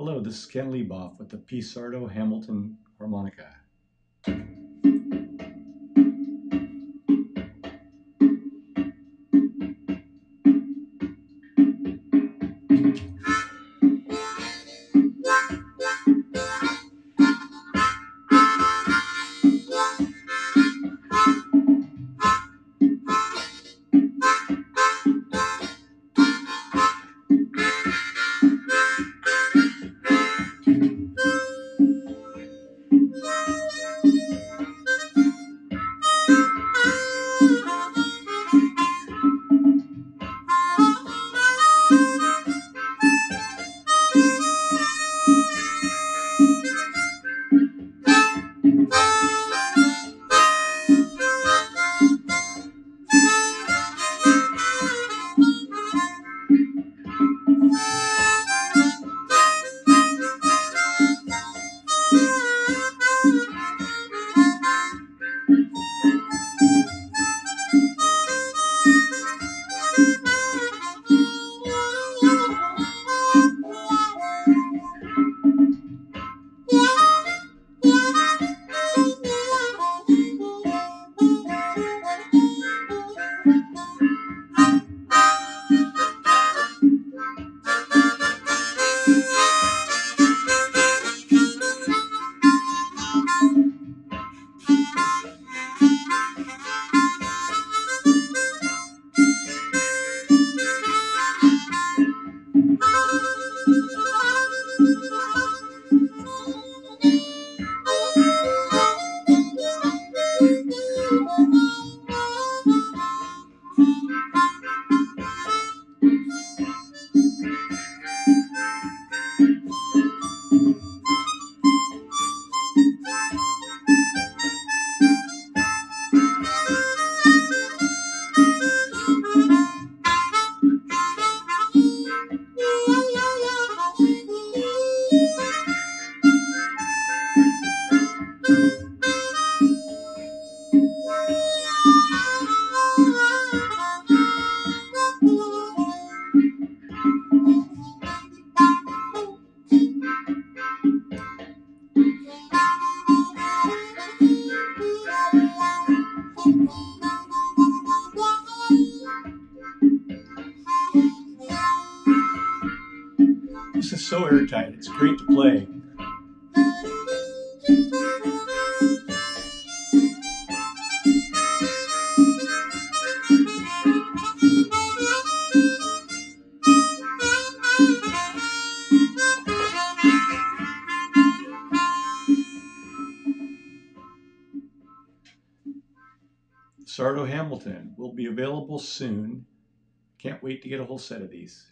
Hello, this is Ken Leiboff with the P. Sardo Hamilton harmonica. Yeah. Thank you. This is so airtight, it's great to play. Sardo Hamilton will be available soon. Can't wait to get a whole set of these.